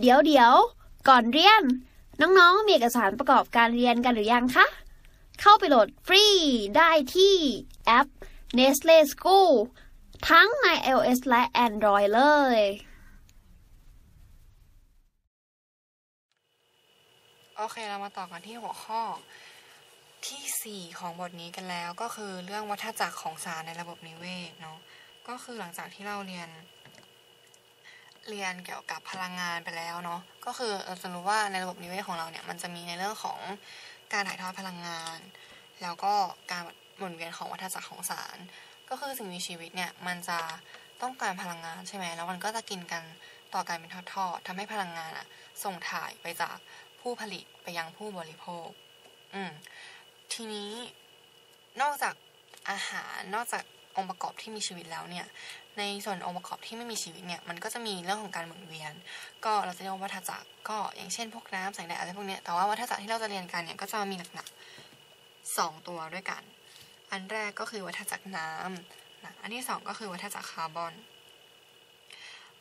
เดี๋ยวเดี๋ยวก่อนเรียน น้องๆ มีเอกสารประกอบการเรียนกันหรือยังคะ เข้าไปโหลดฟรีได้ที่แอป Nestle School ทั้งใน iOS และ Android เลย โอเคเรามาต่อกันที่หัวข้อที่ 4 ของบทนี้กันแล้วก็คือเรื่องวัฏจักรของสารในระบบนิเวศเนาะก็คือหลังจากที่เราเรียน เรียนเกี่ยวกับพลังงานไปแล้วเนาะก็คือเราจะรู้ว่าในระบบนิเวศของเราเนี่ยมันจะมีในเรื่องของการถ่ายทอดพลังงาน แล้วก็การหมุนเวียนของวัฏจักรของสาร ก็คือสิ่งมีชีวิตเนี่ยมันจะต้องการพลังงานใช่ไหมแล้วมันก็จะกินกันต่อการเป็นทอดๆทำให้พลังงานอะส่งถ่ายไปจากผู้ผลิตไปยังผู้บริโภค อืมทีนี้นอกจากอาหารนอกจากองค์ประกอบที่มีชีวิตแล้วเนี่ย ในส่วนองค์ประกอบที่ไม่มีชีวิตเนี่ยมันก็จะมีเรื่องของการหมุนเวียน ก็เราจะเรียกว่าวัฏจักรก็อย่างเช่นพวกน้ำแสงแดดอะไรพวกเนี้ยแต่ว่าวัฏจักรที่เราจะเรียนกันเนี่ยก็จะมีหลักๆสองตัวด้วยกัน อันแรกก็คือวัฏจักรน้ำนะอันที่สองก็คือวัฏจักรคาร์บอน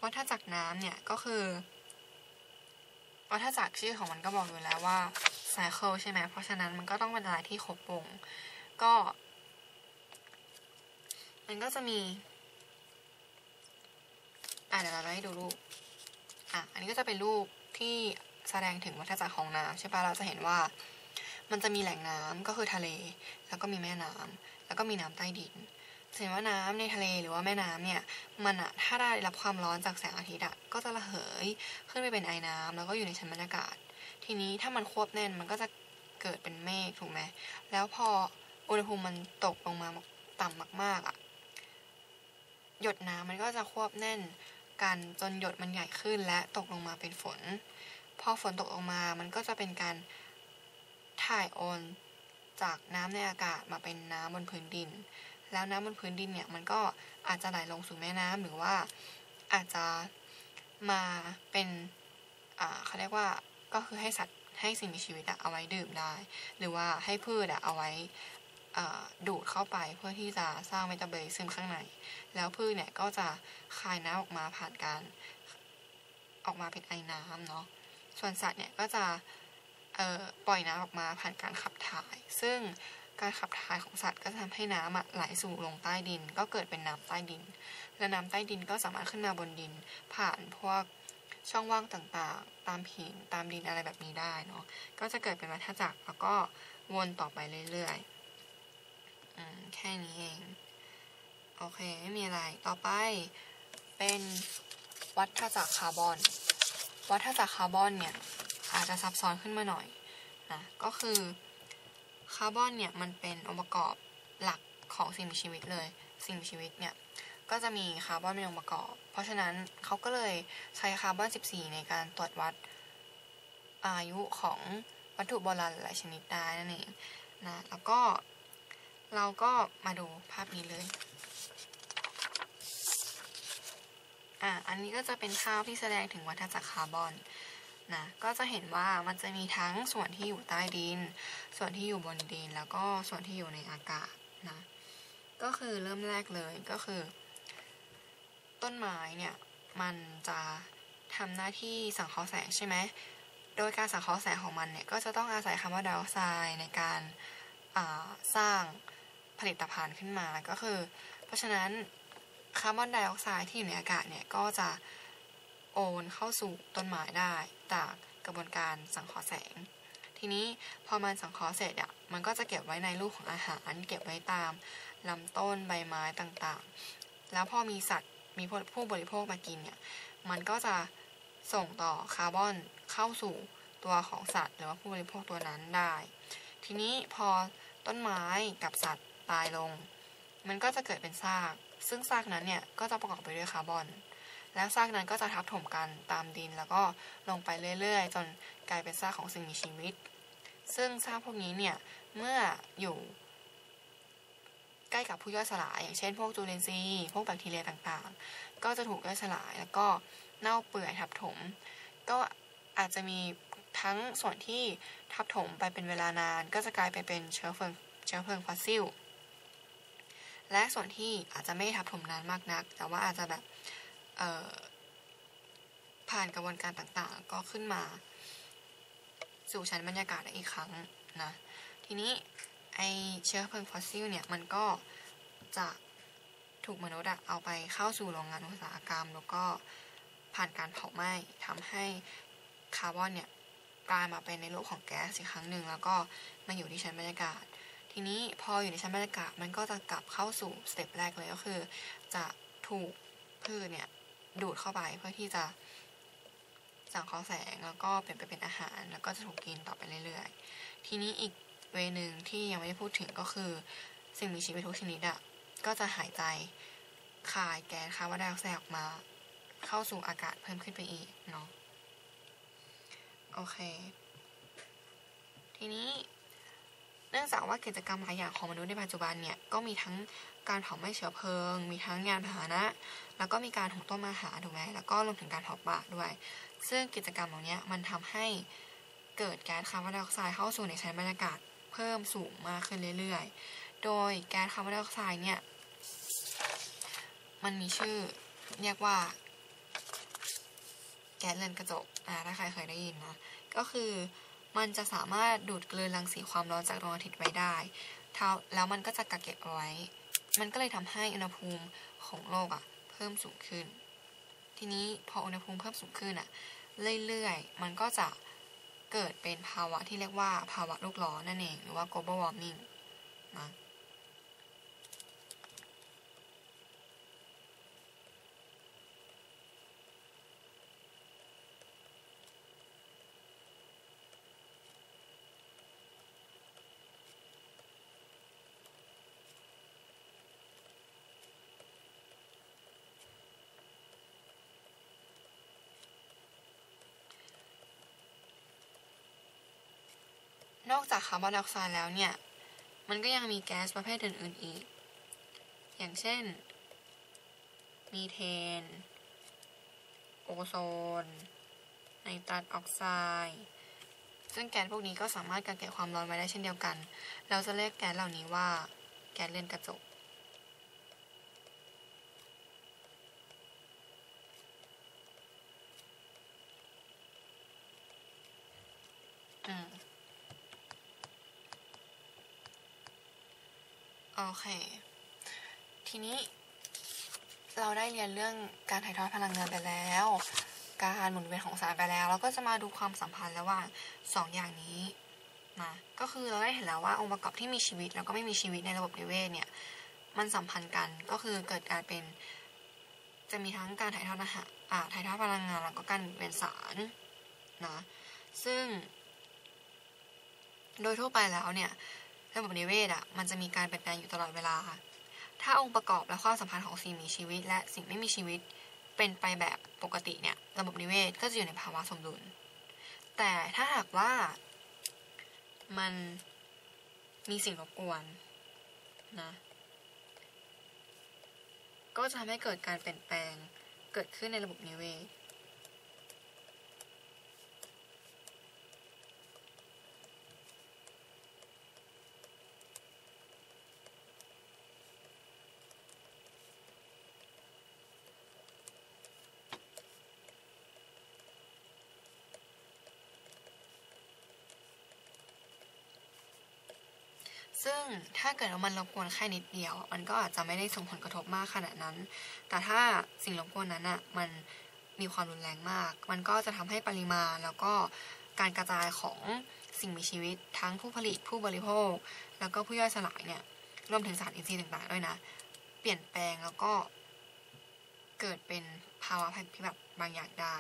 วัฏจักรน้ำเนี่ยก็คือวัฏจักรชื่อของมันก็บอกอยู่แล้วว่า cycle ใช่ไหมเพราะฉะนั้นมันก็ต้องเป็นอะไรที่ครบวงก็ มันก็จะมี อะเดี๋ยวเราให้ดูรูปอะอันนี้ก็จะเป็นรูปที่แสดงถึงวัฏจักรของน้ำใช่ปะเราจะเห็นว่า มันจะมีแหล่งน้ำก็คือทะเล แล้วก็มีแม่น้ำแล้วก็มีน้ำใต้ดินเห็นว่าน้ำในทะเลหรือว่าแม่น้ำเนี่ย มันอะถ้าได้รับความร้อนจากแสงอาทิตย์อะก็จะระเหยขึ้นไปเป็นไอน้ำแล้วก็อยู่ในชั้นบรรยากาศ ทีนี้ถ้ามันควบแน่นมันก็จะเกิดเป็นเมฆถูกไหมแล้วพออุณหภูมิมันตกลงมาต่ำมากๆอะหยดน้ำมันก็จะควบแน่น กันจนหยดมันใหญ่ขึ้นและตกลงมาเป็นฝน พอฝนตกลงมามันก็จะเป็นการถ่ายโอนจากน้ำในอากาศมาเป็นน้ำบนพื้นดิน แล้วน้ำบนพื้นดินเนี่ยมันก็อาจจะไหลลงสู่แม่น้ำหรือว่าอาจจะมาเป็นเขาเรียกว่าก็คือให้สัตว์ให้สิ่งมีชีวิตเอาไว้ดื่มได้ หรือว่าให้พืชเอาไว้ ดูดเข้าไปเพื่อที่จะสร้างเมตาบอลิซึมข้างใน แล้วพืชเนี่ยก็จะคายน้ำออกมาผ่านการออกมาเป็นไอน้ำเนาะ ส่วนสัตว์เนี่ยก็จะปล่อยน้ำออกมาผ่านการขับถ่าย ซึ่งการขับถ่ายของสัตว์ก็จะทำให้น้ำไหลสู่ลงใต้ดิน ก็เกิดเป็นน้ำใต้ดิน และน้ำใต้ดินก็สามารถขึ้นมาบนดิน ผ่านพวกช่องว่างต่างๆ ตามหินตามดินอะไรแบบนี้ได้เนาะ ก็จะเกิดเป็นวัฏจักรแล้วก็วนต่อไปเรื่อยๆ อแค่นี้เอง โอเค ไม่มีอะไร ต่อไปเป็นวัฏจักรคาร์บอน วัฏจักรคาร์บอนเนี่ย อาจจะซับซ้อนขึ้นมาหน่อยนะก็คือคาร์บอนเนี่ย มันเป็นองค์ประกอบหลักของสิ่งมีชีวิตเลย สิ่งมีชีวิตเนี่ย ก็จะมีคาร์บอนเป็นองค์ประกอบ เพราะฉะนั้นเขาก็เลยใช้คาร์บอน 14 ในการตรวจวัดอายุของวัตถุโบราณหลายชนิดได้นั่นเองนะแล้วก็ เราก็มาดูภาพนี้เลย อะ อันนี้ก็จะเป็นภาพที่แสดงถึงวัฏจักรคาร์บอนนะ ก็จะเห็นว่ามันจะมีทั้งส่วนที่อยู่ใต้ดิน ส่วนที่อยู่บนดิน แล้วก็ส่วนที่อยู่ในอากาศนะ ก็คือเริ่มแรกเลยก็คือ ต้นไม้เนี่ย มันจะทำหน้าที่สังเคราะห์แสงใช่ไหม โดยการสังเคราะห์แสงของมันเนี่ย ก็จะต้องอาศัยคาร์บอนไดออกไซด์ในการสร้าง ผลิตภัณฑ์ขึ้นมาก็คือ เพราะฉะนั้นคาร์บอนไดออกไซด์ที่อยู่ในอากาศเนี่ยก็จะโอนเข้าสู่ต้นไม้ได้จากกระบวนการสังเคราะห์แสง ทีนี้พอมันสังเคราะห์เสร็จอะมันก็จะเก็บไว้ในรูปของอาหาร เก็บไว้ตามลำต้นใบไม้ต่างๆ แล้วพอมีสัตว์มีผู้บริโภคมากินเนี่ยมันก็จะส่งต่อคาร์บอนเข้าสู่ตัวของสัตว์ หรือว่าผู้บริโภคตัวนั้นได้ ทีนี้พอต้นไม้กับสัตว์ ตายลง มันก็จะเกิดเป็นซาก ซึ่งซากนั้นเนี่ยก็จะประกอบไปด้วยคาร์บอน แล้วซากนั้นก็จะทับถมกันตามดินแล้วก็ลงไปเรื่อยๆ จนกลายเป็นซากของสิ่งมีชีวิต ซึ่งซากพวกนี้เนี่ยเมื่ออยู่ใกล้กับผู้ย่อยสลาย อย่างเช่น พวกจูเลนซีพวกแบคทีเรียต่างๆ ก็จะถูกย่อยสลายแล้วก็เน่าเปื่อยทับถม ก็อาจจะมีทั้งส่วนที่ทับถมไปเป็นเวลานาน ก็จะกลายไปเป็นเชื้อเพลิงเชื้อเพลิงฟอสซิล และส่วนที่อาจจะไม่ทับถมนานมากนัก แต่ว่าอาจจะแบบผ่านกระบวนการต่างๆ ก็ขึ้นมา สู่ชั้นบรรยากาศอีกครั้งนะทีนี้ไอเชื้อเพลิงฟอสซิลเนี่ยมันก็จะถูกมนุษย์เอาไปเข้าสู่โรงงานอุตสาหกรรม แล้วก็ผ่านการเผาไหม้ทำให้คาร์บอนเนี่ยกลายมาเป็นในรูปของแก๊สอีกครั้งหนึ่งแล้วก็มาอยู่ที่ชั้นบรรยากาศ ทีนี้พออยู่ในชั้นบรรยากาศมันก็จะกลับเข้าสู่สเต็ปแรกเลยก็คือ จะถูกพืชเนี่ยดูดเข้าไปเพื่อที่จะสังเคราะห์แสงแล้วก็เปลี่ยนไปเป็นอาหาร แล้วก็จะถูกกินต่อไปเรื่อยๆ ทีนี้อีกเวนึงที่ยังไม่ได้พูดถึงก็คือ สิ่งมีชีวิตทุกชนิดอะก็จะหายใจคายแก๊สคาร์บอนไดออกไซด์ออกมา เข้าสู่อากาศเพิ่มขึ้นไปอีกเนาะโอเค ทีนี้ เนื่องจากว่ากิจกรรมหลายอย่างของมนุษย์ในปัจจุบันเนี่ยก็มีทั้งการเผาไหม้เชื้อเพลิง มีทั้งยานพาหนะ แล้วก็มีการหุงต้มอาหารถูกไหมแล้วก็รวมถึงการเผาป่าด้วย ซึ่งกิจกรรมเหล่านี้มันทำให้เกิดแก๊สคาร์บอนไดออกไซด์เข้าสู่ในชั้นบรรยากาศเพิ่มสูงมากขึ้นเรื่อยๆ โดยแก๊สคาร์บอนไดออกไซด์เนี่ยมันมีชื่อเรียกว่าแก๊สเรือนกระจกอ่าถ้าใครเคยได้ยินนะ ก็คือ มันจะสามารถดูดกลืนรังสีความร้อนจากดวงอาทิตย์ไว้ได้แล้วมันก็จะกักเก็บเอาไว้ มันก็เลยทำให้อุณหภูมิของโลกอะ่ะเพิ่มสูงขึ้น ทีนี้พออุณหภูมิเพิ่มสูงขึ้นอะ่ะเรื่อยๆ มันก็จะเกิดเป็นภาวะที่เรียกว่าภาวะโลกร้อนนั่นเอง หรือว่า global warming นะ นอกจากคาร์บอนไดออกไซด์แล้วเนี่ย มันก็ยังมีแก๊สประเภทอื่นๆอีก อย่างเช่น มีเทน โอโซน ไนตรัสออกไซด์ ซึ่งแก๊สพวกนี้ก็สามารถกักเก็บความร้อนไว้ได้เช่นเดียวกัน เราจะเรียกแก๊สเหล่านี้ว่าแก๊สเรือนกระจก อืม โอเค ทีนี้เราได้เรียนเรื่องการถ่ายทอดพลังงานไปแล้ว การหมุนเวียนของสารไปแล้ว เราก็จะมาดูความสัมพันธ์ระหว่างสองอย่างนี้นะก็คือเราได้เห็นแล้วว่าองค์ประกอบที่มีชีวิตแล้วก็ไม่มีชีวิตในระบบนิเวศเนี่ยมันสัมพันธ์กันก็คือเกิดการเป็น จะมีทั้งการถ่ายทอดอาหารอ่าถ่ายทอดพลังงานแล้วก็การหมุนเวียนสารนะซึ่ง โดยทั่วไปแล้วเนี่ย ระบบนิเวศอะมันจะมีการเปลี่ยนแปลงอยู่ตลอดเวลา ถ้าองค์ประกอบและความสัมพันธ์ของสิ่งมีชีวิต และสิ่งไม่มีชีวิตเป็นไปแบบปกติเนี่ย ระบบนิเวศก็จะอยู่ในภาวะสมดุล แต่ถ้าหากว่ามันมีสิ่งรบกวนนะก็จะทำให้เกิดการเปลี่ยนแปลงเกิดขึ้นในระบบนิเวศ ซึ่งถ้าเกิดว่ามันรบกวนแค่นิดเดียว มันก็อาจจะไม่ได้ส่งผลกระทบมากขนาดนั้น แต่ถ้าสิ่งรบกวนนั้นอะมันมีความรุนแรงมาก มันก็จะทำให้ปริมาณแล้วก็การกระจายของสิ่งมีชีวิต ทั้งผู้ผลิตผู้บริโภค แล้วก็ผู้ย่อยสลายเนี่ยรวมถึงสารอินทรีย์ต่างๆด้วยนะ เปลี่ยนแปลงแล้วก็เกิดเป็นภาวะภัยพิบัติบางอย่างได้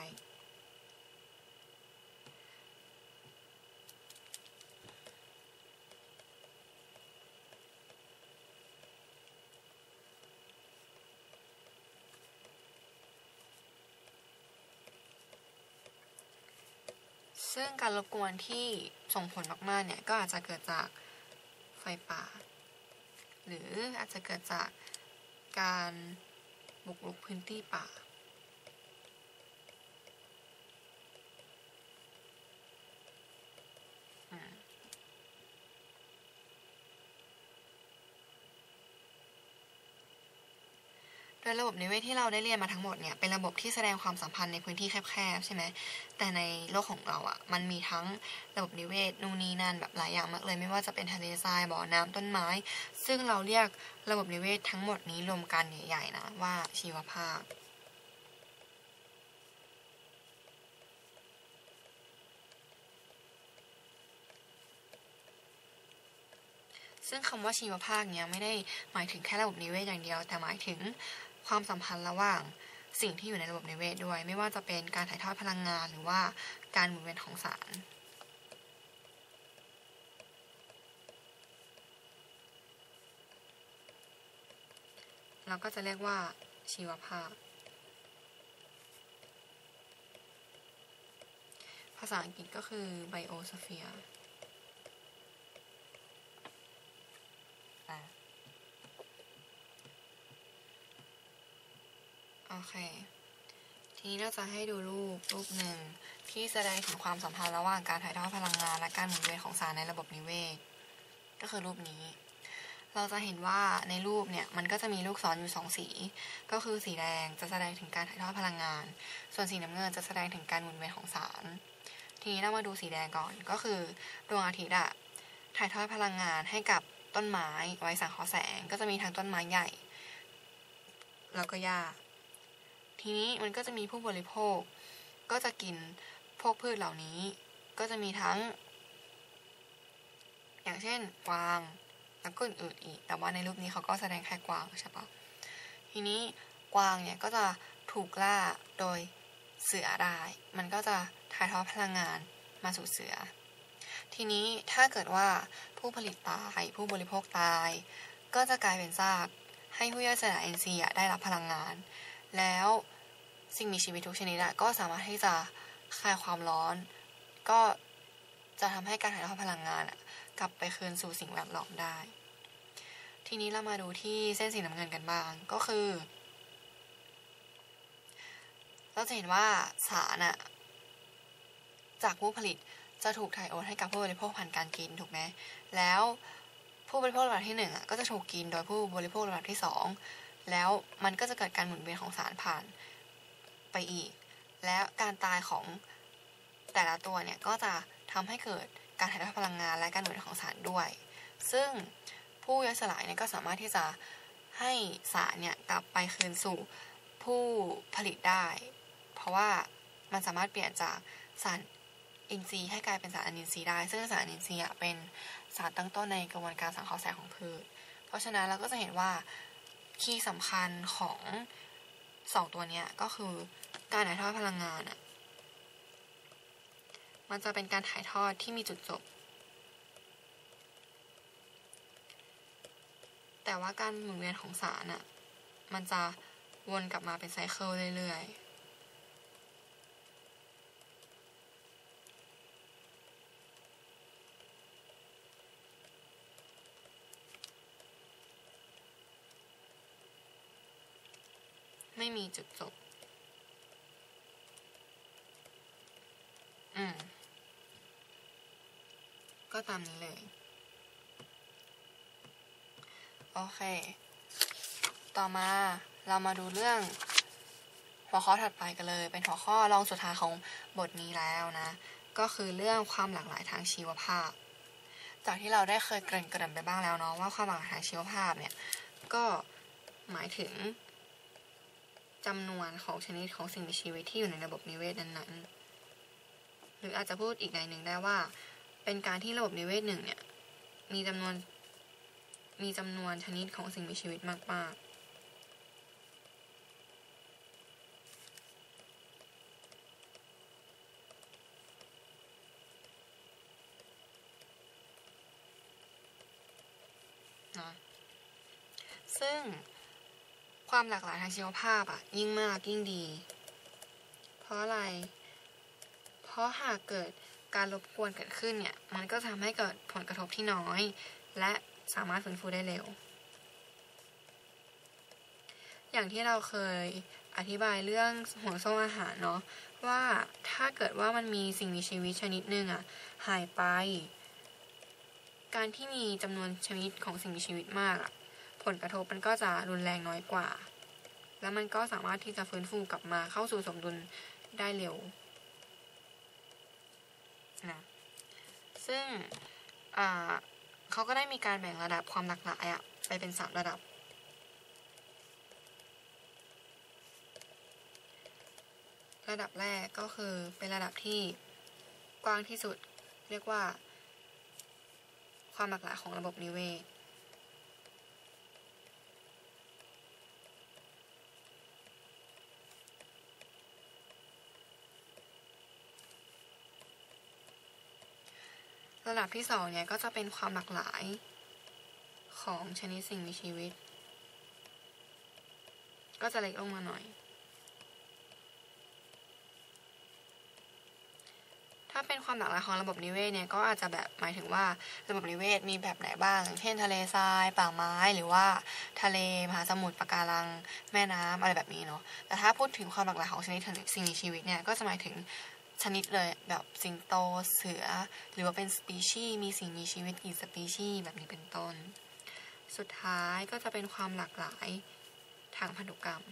ซึ่งการรบกวนที่ส่งผลมากๆเนี่ยก็อาจจะเกิดจากไฟป่า หรืออาจจะเกิดจากการบุกรุกพื้นที่ป่า โดยระบบนิเวศที่เราได้เรียนมาทั้งหมดเนี่ยเป็นระบบที่แสดงความสัมพันธ์ในพื้นที่แคบๆใช่ไหมแต่ในโลกของเราอะ่ะมันมีทั้งระบบนิเวศนู่นนี่นั่นแบบหลายอย่างมากเลย ไม่ว่าจะเป็นทะเลทรายบ่อน้ำต้นไม้ ซึ่งเราเรียกระบบนิเวศทั้งหมดนี้รวมกันใหญ่ๆนะว่าชีวภาพซึ่งคำว่าชีวภาคเนี้ยไม่ได้หมายถึงแค่ระบบนิเวศอย่างเดียว แต่หมายถึง ความสัมพันธ์ระหว่างสิ่งที่อยู่ในระบบนิเวศด้วย ไม่ว่าจะเป็นการถ่ายทอดพลังงานหรือว่าการหมุนเวียนของสารเราก็จะเรียกว่าชีวภาคภาษาอังกฤษก็คือ biosphere อะ โอ เค ทีนี้เราจะให้ดูรูปรูปหนึ่งที่แสดงถึงความสัมพันธ์ระหว่างการถ่ายทอดพลังงาน และการหมุนเวียนของสารในระบบนิเวศ ก็คือรูปนี้ เราจะเห็นว่าในรูปเนี่ยมันก็จะมีลูกศรอยู่สองสี ก็คือสีแดงจะแสดงถึงการถ่ายทอดพลังงาน ส่วนสีน้ำเงินจะแสดงถึงการหมุนเวียนของสาร ทีนี้เรามาดูสีแดงก่อนก็คือดวงอาทิตย์อะถ่ายทอดพลังงานให้กับต้นไม้ไว้สังเคราะห์แสง ก็จะมีทั้งต้นไม้ใหญ่ แล้วก็หญ้า ทีนี้มันก็จะมีผู้บริโภค ก็จะกินพวกพืชเหล่านี้ ก็จะมีทั้ง อย่างเช่นกวางแล้วก็อื่นๆอีก แต่ว่าในรูปนี้เขาก็แสดงแค่กวางใช่ปะทีนี้กวางเนี่ยก็จะถูกล่าโดยเสือได้ มันก็จะถ่ายทอดพลังงานมาสู่เสือ ทีนี้ถ้าเกิดว่าผู้ผลิตตายผู้บริโภคตาย ก็จะกลายเป็นซากให้ผู้ย่อยสลาย NC อะได้รับพลังงาน แล้วสิ่งมีชีวิตทุกชนิดก็สามารถที่จะคลายความร้อน ก็จะทำให้การถ่ายทอดพลังงานกลับไปคืนสู่สิ่งแวดล้อมได้ ทีนี้เรามาดูที่เส้นสีน้ำเงินกันบ้างก็คือ เราจะเห็นว่าสารอะจากผู้ผลิตจะถูกถ่ายโอนให้กับผู้บริโภคผ่านการกินถูกไหมแล้วผู้บริโภคระดับที่หนึ่งอะก็จะถูกกินโดยผู้บริโภคระดับที่สอง แล้วมันก็จะเกิดการหมุนเวียนของสารผ่านไปอีก แล้วการตายของแต่ละตัวเนี่ยก็จะทำให้เกิดการถ่ายทอดพลังงานและการหมุนเวียนของสารด้วย ซึ่งผู้ย่อยสลายเนี่ยก็สามารถที่จะให้สารเนี่ยกลับไปคืนสู่ผู้ผลิตได้ เพราะว่ามันสามารถเปลี่ยนจากสารอินทรีย์ให้กลายเป็นสารอนินทรีย์ได้ ซึ่งสารอนินทรีย์เป็นสารตั้งต้นในกระบวนการสังเคราะห์แสงของพืช เพราะฉะนั้นเราก็จะเห็นว่า key สำคัญของสองตัวนี้ก็คือการถ่ายทอดพลังงานอะมันจะเป็นการถ่ายทอดที่มีจุดจบ แต่ว่าการหมุนเวียนของสารอะมันจะวนกลับมาเป็นไซเคิลเรื่อยๆ ไม่มีจุดจบ อืม ก็ตามนี้เลย โอเค ต่อมาเรามาดูเรื่องหัวข้อถัดไปกันเลย เป็นหัวข้อรองสุดท้ายของบทนี้แล้วนะ ก็คือเรื่องความหลากหลายทางชีวภาพ จากที่เราได้เคยเกริ่นเกริ่นไปบ้างแล้วเนาะว่าความหลากหลายทางชีวภาพเนี่ย ก็หมายถึง จำนวนของชนิดของสิ่งมีชีวิตที่อยู่ในระบบนิเวศนั้นๆ หรืออาจจะพูดอีกในหนึ่งได้ว่า เป็นการที่ระบบนิเวศหนึ่งเนี่ยมีจำนวนมีจำนวนชนิดของสิ่งมีชีวิตมากๆนะซึ่ง ความหลากหลายทางชีวภาพอะยิ่งมากยิ่งดี เพราะอะไร เพราะหากเกิดการรบกวนเกิดขึ้นเนี่ย มันก็ทำให้เกิดผลกระทบที่น้อย และสามารถฟื้นฟูได้เร็ว อย่างที่เราเคยอธิบายเรื่องห่วงโซ่อาหารเนาะว่าถ้าเกิดว่ามันมีสิ่งมีชีวิตชนิดหนึ่งอะหายไป การที่มีจำนวนชนิดของสิ่งมีชีวิตมากอะ ผลกระทบมันก็จะรุนแรงน้อยกว่า แล้วมันก็สามารถที่จะฟื้นฟูกลับมาเข้าสู่สมดุลได้เร็วนะซึ่งเขาก็ได้มีการแบ่งระดับความหลากหลายอะไปเป็นสามระดับ ระดับแรกก็คือเป็นระดับที่กว้างที่สุดเรียกว่า ความหลากหลายของระบบนิเวศ ระดับที่สองเนี่ยก็จะเป็นความหลากหลายของชนิดสิ่งมีชีวิต ก็จะเล็กลงมาหน่อย ถ้าเป็นความหลากหลายของระบบนิเวศเนี่ยก็อาจจะแบบหมายถึงว่าระบบนิเวศมีแบบไหนบ้าง เช่นทะเลทราย ป่าไม้หรือว่าทะเลมหาสมุทรปะการัง แม่น้ำอะไรแบบนี้เนาะแต่ถ้าพูดถึงความหลากหลายของชนิดสิ่งมีชีวิตเนี่ยก็จะหมายถึง ชนิดเลยแบบสิงโตเสือ หรือว่าเป็นสปีชีส์มีสิ่งมีชีวิตกี่สปีชีส์แบบนี้เป็นต้น สุดท้ายก็จะเป็นความหลากหลายทางพันธุกรรม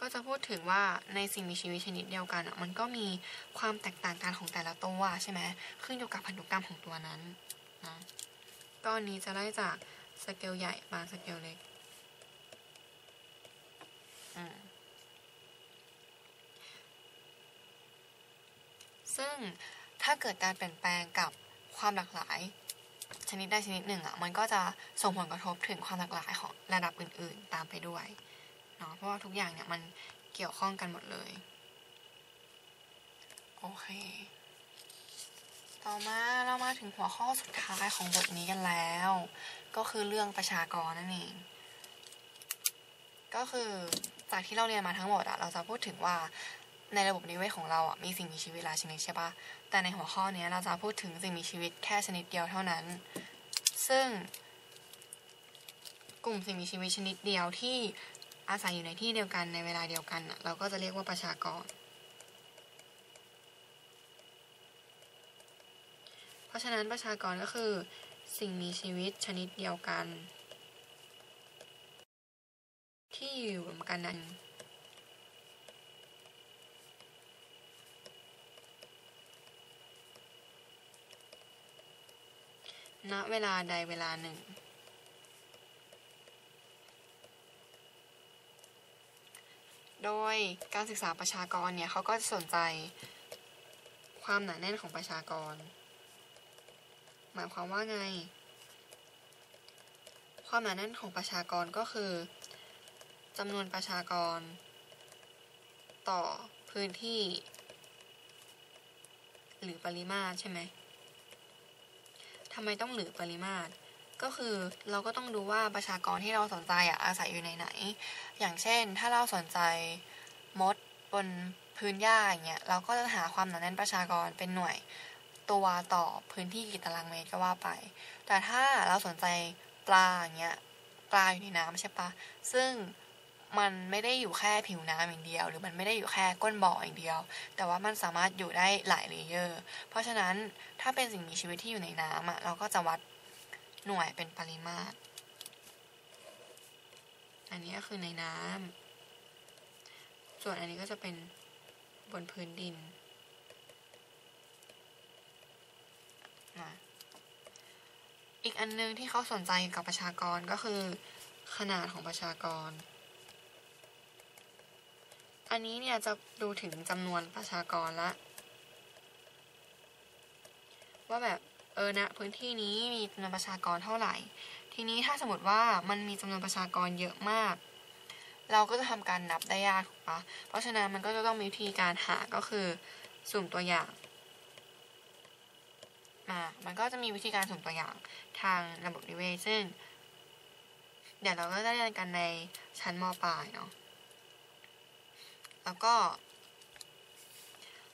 ก็จะพูดถึงว่าในสิ่งมีชีวิตชนิดเดียวกันมันก็มีความแตกต่างกันของแต่ละตัวใช่ไหมขึ้นอยู่กับพันธุกรรมของตัวนั้นนะก็อันนี้จะไล่จากสเกลใหญ่มาสเกลเล็ก อืม ซึ่งถ้าเกิดการเปลี่ยนแปลงกับความหลากหลาย ชนิดใดชนิดหนึ่งอะมันก็จะส่งผลกระทบถึงความหลากหลายของระดับอื่น ๆ ตามไปด้วยเนาะเพราะว่าทุกอย่างเนี่ยมันเกี่ยวข้องกันหมดเลยโอเค ต่อมาเรามาถึงหัวข้อสุดท้ายของบทนี้กันแล้ว ก็คือเรื่องประชากรนั่นเอง ก็คือจากที่เราเรียนมาทั้งหมดอะเราจะพูดถึงว่า ในระบบนิเวศของเราอะมีสิ่งมีชีวิตหลายชนิดใช่ปะแต่ในหัวข้อนี้เราจะพูดถึงสิ่งมีชีวิตแค่ชนิดเดียวเท่านั้น ซึ่ง กลุ่มสิ่งมีชีวิตชนิดเดียวที่อาศัยอยู่ในที่เดียวกันในเวลาเดียวกันน่ะเราก็จะเรียกว่าประชากร เพราะฉะนั้นประชากรก็คือ สิ่งมีชีวิตชนิดเดียวกัน ที่อยู่รวมกันนั้น ณเวลาใดเวลาหนึ่ง โดยการศึกษาประชากรเนี่ยเขาก็จะสนใจความหนาแน่นของประชากร หมายความว่าไง ความหนาแน่นของประชากรก็คือจำนวนประชากร ต่อพื้นที่ หรือปริมาตรใช่ไหม ทำไมต้องเหรือปริมาตร ก็คือเราก็ต้องดูว่าประชากรที่เราสนใจอะอาศัยอยู่ในไหน อย่างเช่น ถ้าเราสนใจมดบนพื้นหญ้าอย่างเงี้ยเราก็จะหาความหนาแน่นประชากรเป็นหน่วยตัวต่อพื้นที่กี่ตารางเมตรก็ว่าไป แต่ถ้าเราสนใจปลาอย่างเงี้ยปลาอยู่ในน้ำใช่ปะซึ่ง มันไม่ได้อยู่แค่ผิวน้ำอย่างเดียว หรือมันไม่ได้อยู่แค่ก้นบ่ออย่างเดียว แต่ว่ามันสามารถอยู่ได้หลายเลเยอร์ เพราะฉะนั้นถ้าเป็นสิ่งมีชีวิตที่อยู่ในน้ำอะเราก็จะวัดหน่วยเป็นปริมาตร อันนี้ก็คือในน้ำส่วนอันนี้ก็จะเป็นบนพื้นดินนะอีกอันนึงที่เขาสนใจกับประชากรก็คือขนาดของประชากร อันนี้เนี่ยจะดูถึงจำนวนประชากรละ ว่าแบบเออนะพื้นที่นี้มีจำนวนประชากรเท่าไหร่ ทีนี้ถ้าสมมติว่ามันมีจำนวนประชากรเยอะมาก เราก็จะทำการนับได้ยากถูกปะเพราะฉะนั้นมันก็จะต้องมีวิธีการหาก็คือสุ่มตัวอย่างอ่ามันก็จะมีวิธีการสุ่มตัวอย่างทางระบบนิเวศซึ่ง เดี๋ยวเราก็จะเรียนกันในชั้นมปลายเนาะ แล้วก็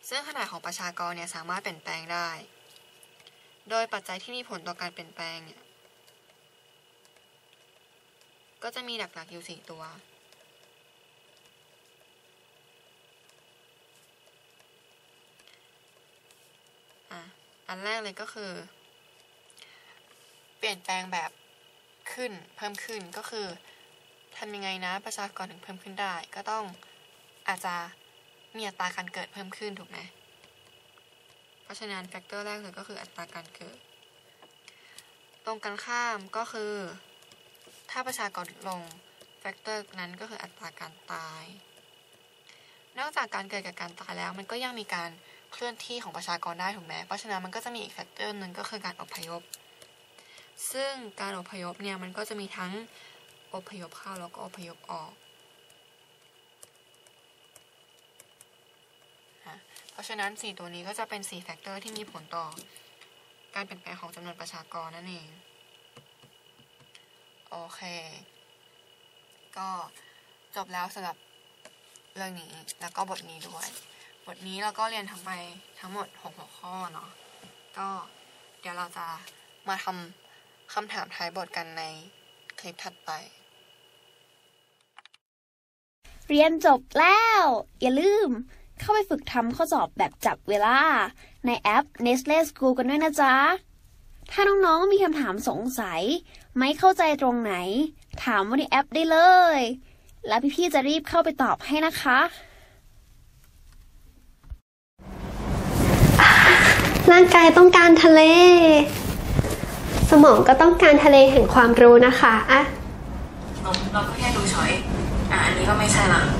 ซึ่งขนาดของประชากรเนี่ยสามารถเปลี่ยนแปลงได้ โดยปัจจัยที่มีผลต่อการเปลี่ยนแปลงเนี่ยก็จะมีหลักๆอยู่สี่ตัวอะอันแรกเลยก็คือ เปลี่ยนแปลงแบบขึ้นเพิ่มขึ้นก็คือทำยังไงนะประชากรถึงเพิ่มขึ้นได้ ก็ต้อง อาจจะมีอัตราการเกิดเพิ่มขึ้นถูกไหมเพราะฉะนั้น factor แรกเลยก็คืออัตราการเกิด ตรงกันข้ามก็คือ ถ้าประชากรลดลง factor นั้นก็คืออัตราการตาย นอกจากการเกิดกับการตายแล้วมันก็ยังมีการเคลื่อนที่ของประชากรได้ถูกไหมเพราะฉะนั้นมันก็จะมีอีก factor หนึ่งก็คือการอพยพ ซึ่งการอพยพเนี่ยมันก็จะมีทั้งอพยพเข้าแล้วก็อพยพออกนะ เพราะฉะนั้นสี่ตัวนี้ก็จะเป็นสี่ factor ที่มีผลต่อ การเปลี่ยนแปลงของจำนวนประชากรนั่นเอง โอเค ก็จบแล้วสำหรับเรื่องนี้แล้วก็บทนี้ด้วย บทนี้เราก็เรียนทั้งไปทั้งหมดหกหัวข้อเนาะ ก็เดี๋ยวเราจะมาทำคำถามท้ายบทกันในคลิปถัดไป เรียนจบแล้ว อย่าลืม เข้าไปฝึกทำข้อสอบแบบจับเวลา ในแอป Nestle School กันด้วยนะจ๊ะ ถ้าน้องๆมีคำถามสงสัย ไม่เข้าใจตรงไหน ถามว่าในแอปได้เลย แล้วพี่ๆจะรีบเข้าไปตอบให้นะคะ ร่างกายต้องการทะเล สมองก็ต้องการทะเลแห่งความรู้นะคะอะเราเราก็แค่ดูช้อยอะอันนี้ก็ไม่ใช่ละ